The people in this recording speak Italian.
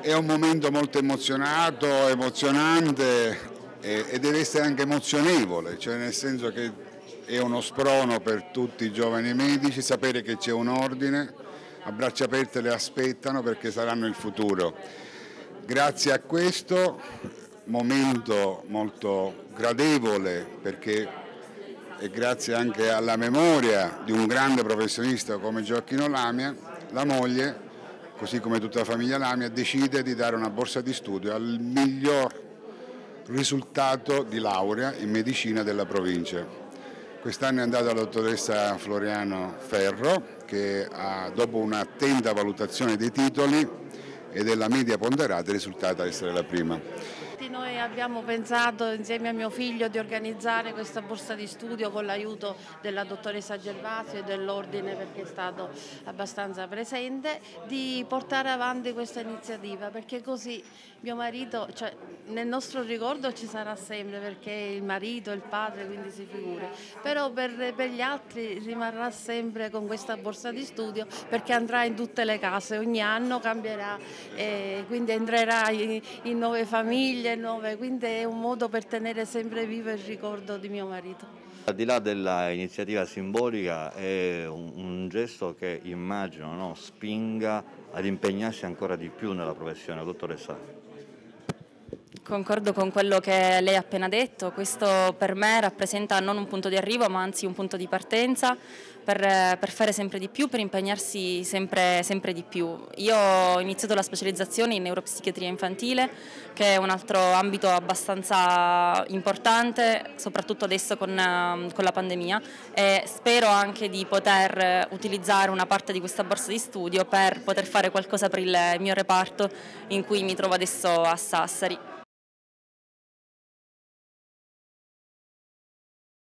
È un momento molto emozionato, emozionante e deve essere anche emozionevole, cioè nel senso che è uno sprono per tutti i giovani medici sapere che c'è un ordine, a braccia aperte le aspettano perché saranno il futuro. Grazie a questo momento molto gradevole perché e grazie anche alla memoria di un grande professionista come Gioacchino Lamia, la moglie, così come tutta la famiglia Lamia, decide di dare una borsa di studio al miglior risultato di laurea in medicina della provincia. Quest'anno è andata la dottoressa Floriano Ferro che ha, dopo un'attenta valutazione dei titoli e della media ponderata è risultata essere la prima. Noi abbiamo pensato insieme a mio figlio di organizzare questa borsa di studio con l'aiuto della dottoressa Gervasio e dell'ordine perché è stato abbastanza presente, di portare avanti questa iniziativa perché così mio marito, cioè, nel nostro ricordo ci sarà sempre perché il marito, il padre, quindi si figura, però per, per gli altri rimarrà sempre con questa borsa di studio perché andrà in tutte le case, ogni anno cambierà, eh, quindi entrerà in, in nuove famiglie, nuove, quindi è un modo per tenere sempre vivo il ricordo di mio marito. Al di là dell'iniziativa simbolica è un, un, gesto che immagino no, spinga ad impegnarsi ancora di più nella professione, dottoressa. Concordo con quello che lei ha appena detto, questo per me rappresenta non un punto di arrivo ma anzi un punto di partenza per, per fare sempre di più, per impegnarsi sempre, sempre, di più. Io ho iniziato la specializzazione in neuropsichiatria infantile che è un altro ambito abbastanza importante soprattutto adesso con, con la pandemia e spero anche di poter utilizzare una parte di questa borsa di studio per poter fare qualcosa per il mio reparto in cui mi trovo adesso a Sassari.